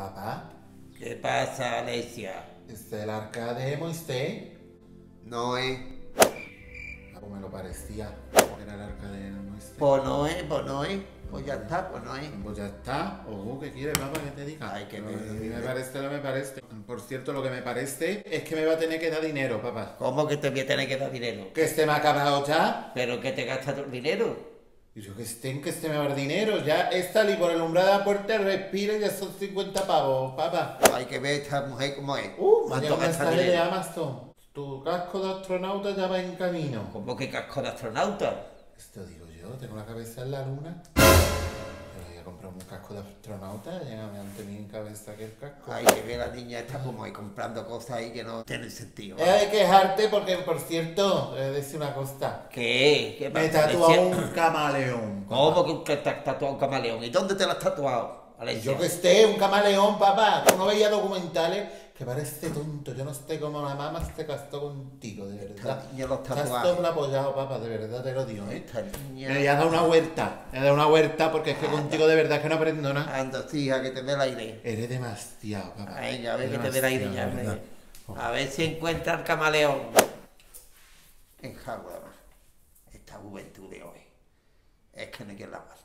Papá, ¿Qué pasa, Alesia? ¿es el arca de Moisés? No es. Ah, pues me lo parecía. Era el arca de Moisés. Pues no es, pues no es. Pues ya está, pues no es. Pues ya está. Ojo, ¿qué quiere, papá? que te diga? Ay, que No, me- A mí me parece, no me parece. Por cierto, lo que me parece es que me va a tener que dar dinero, papá. ¿Cómo que te voy a tener que dar dinero? Que este me ha acabado ya. ¿Pero que te gastas tu dinero? Y yo que estén, que este me va a dar dinero. Ya es salir por la puerta, respira y ya son 50 pavos, papá. Hay que ver esta mujer cómo es. Uh, me ha ¿Cuánto llegado un mensaje de? Amazon. Tu casco de astronauta ya va en camino. ¿Cómo que casco de astronauta? Esto digo yo, tengo la cabeza en la luna. Yo voy a comprar un casco de astronauta, ya me han tenido en cabeza que el casco. Hay que la niña está como ahí comprando cosas ahí que no tienen sentido. He de quejarte porque, por cierto, he de decir una cosa. ¿Qué? ¿Qué Me he pasa, tatuado un camaleón. ¿Cómo que te has tatuado un camaleón? ¿Y dónde te lo has tatuado, Alesia? Yo que esté, un camaleón, papá. Tú no veías documentales que parece tonto. Yo no sé cómo la mamá se casó contigo, de verdad. Niña los tatuajes. apoyado, papá, de verdad te lo digo, ¿eh? Esta niña... Me ha dado una vuelta, me ha dado una vuelta porque es que contigo de verdad que no aprendo nada. Anda, hija, que te dé el aire. Eres demasiado, papá. Venga, a ver que te dé el aire ya. A ver si encuentra el camaleón. En jaula, esta juventud de hoy. Es que no hay que lavar.